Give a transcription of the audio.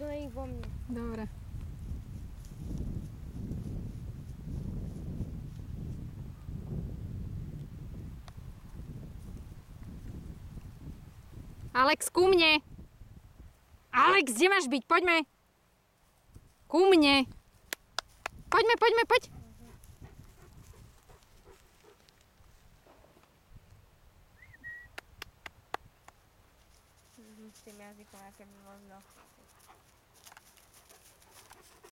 to není vo mne. Dobre. Alex, ku mne! Alex, kde máš byť? Poďme! Ku mne! Poďme, poďme, poď! S tým jazykom, aké by možno...